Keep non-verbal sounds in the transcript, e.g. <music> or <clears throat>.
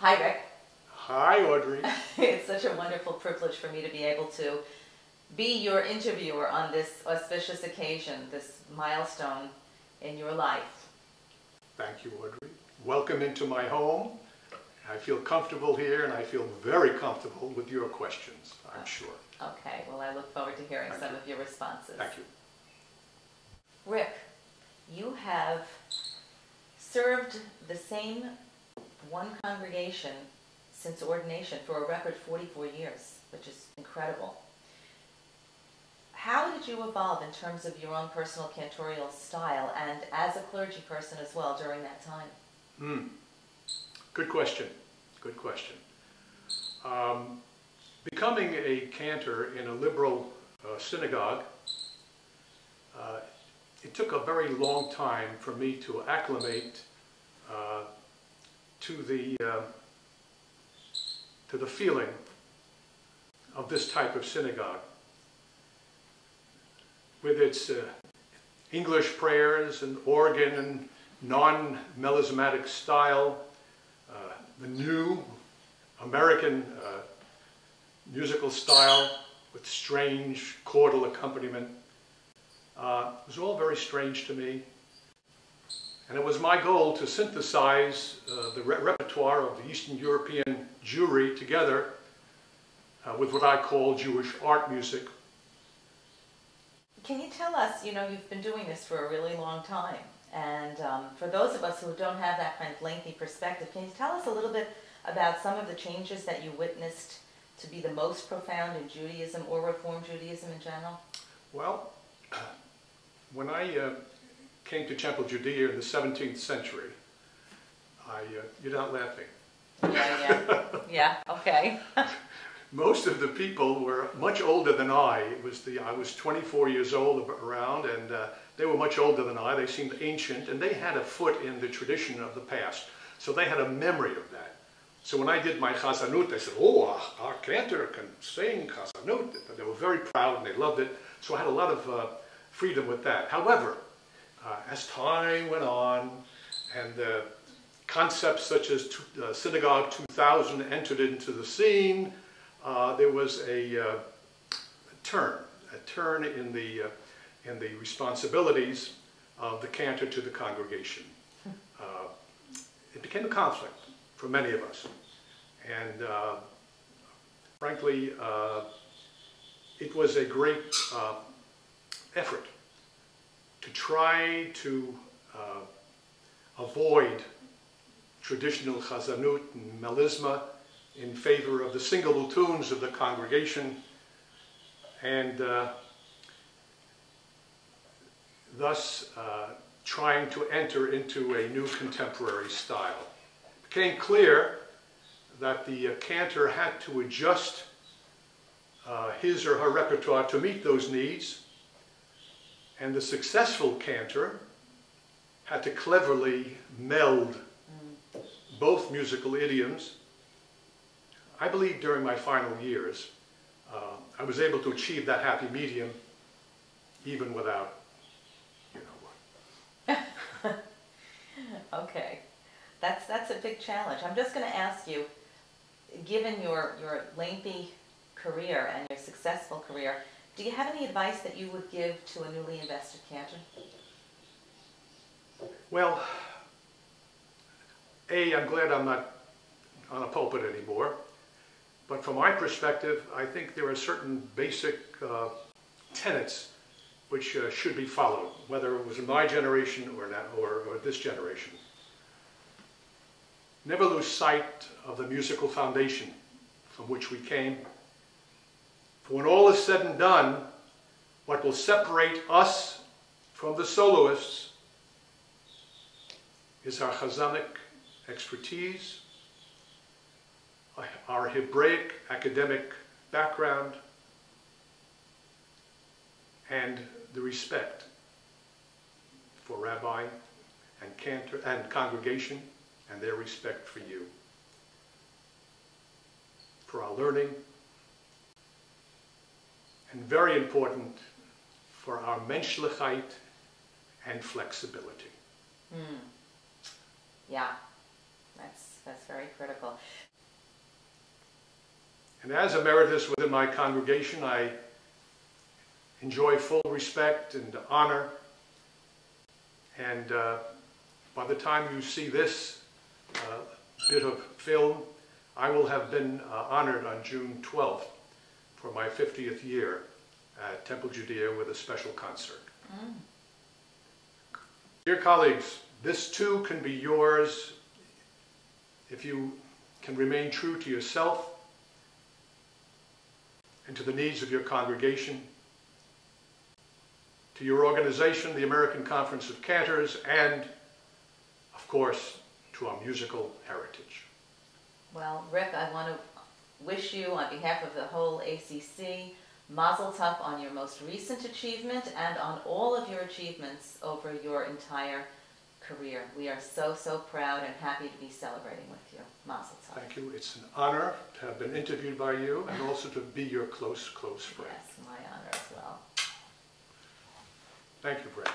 Hi, Rick. Hi, Audrey. <laughs> it's such a wonderful privilege for me to be able to be your interviewer on this auspicious occasion, this milestone in your life. Thank you, Audrey. Welcome into my home. I feel comfortable here and I feel very comfortable with your questions, I'm oh, sure. Okay, well, I look forward to hearing Thank some you. of your responses. Thank you. Rick, you have served the same one congregation since ordination for a record 44 years, which is incredible. How did you evolve in terms of your own personal cantorial style and as a clergy person as well during that time? Hmm. Good question. Good question. Um, becoming a cantor in a liberal uh, synagogue, uh, it took a very long time for me to acclimate to the uh, to the feeling of this type of synagogue, with its uh, English prayers and organ and non-melismatic style, uh, the new American uh, musical style with strange chordal accompaniment. Uh, it was all very strange to me. And it was my goal to synthesize uh, the re- repertoire of the Eastern European Jewry together uh, with what I call Jewish art music. Can you tell us, you know, you've been doing this for a really long time, and um, for those of us who don't have that kind of lengthy perspective, can you tell us a little bit about some of the changes that you witnessed to be the most profound in Judaism or Reform Judaism in general? Well, <clears throat> when I uh, came to Temple Judea in the 17th century, I, uh, you're not laughing. Yeah, yeah, <laughs> yeah. Okay. Most of the people were much older than I. It was the I was 24 years old around, and uh, they were much older than I. They seemed ancient, and they had a foot in the tradition of the past. So they had a memory of that. So when I did my chazanut, they said, "Oh, our, our cantor can sing chazanut." They were very proud and they loved it. So I had a lot of uh, freedom with that. However, uh, as time went on, and uh, concepts such as uh, Synagogue 2000 entered into the scene, uh, there was a, uh, a turn, a turn in the, uh, in the responsibilities of the cantor to the congregation. It became a conflict for many of us. And frankly, it was a great effort to try to uh, avoid traditional chazanut and melisma in favor of the singable tunes of the congregation and uh, thus uh, trying to enter into a new contemporary style. It became clear that the uh, cantor had to adjust uh, his or her repertoire to meet those needs, and the successful cantor had to cleverly meld both musical idioms. I believe during my final years, uh, I was able to achieve that happy medium even without, you know what. <laughs> Okay. That's that's a big challenge. I'm just going to ask you, given your your lengthy career and your successful career, do you have any advice that you would give to a newly invested cantor? Well, A, I'm glad I'm not on a pulpit anymore. But from my perspective, I think there are certain basic uh, tenets which uh, should be followed, whether it was in my generation or, not, or, or this generation. Never lose sight of the musical foundation from which we came. For when all is said and done, what will separate us from the soloists is our chazanic expertise, our Hebraic academic background, and the respect for rabbi and cantor and congregation and their respect for you, for our learning, and very important for our menschlichkeit and flexibility. Hmm. Yeah, that's that's very critical. And as emeritus within my congregation, I enjoy full respect and honor. And uh, by the time you see this uh, bit of film, I will have been uh, honored on June 12th for my 50th year at Temple Judea with a special concert. Mm. Dear colleagues, this too can be yours if you can remain true to yourself and to the needs of your congregation, to your organization, the American Conference of Cantors, and, of course, to our musical heritage. Well, Rick, I want to wish you, on behalf of the whole ACC, Mazel Tov on your most recent achievement and on all of your achievements over your entire career. We are so, so proud and happy to be celebrating with you. Mazel Tov. Thank you. It's an honor to have been interviewed by you and also to be your close, close friend. Yes, my honor as well. Thank you, Brett.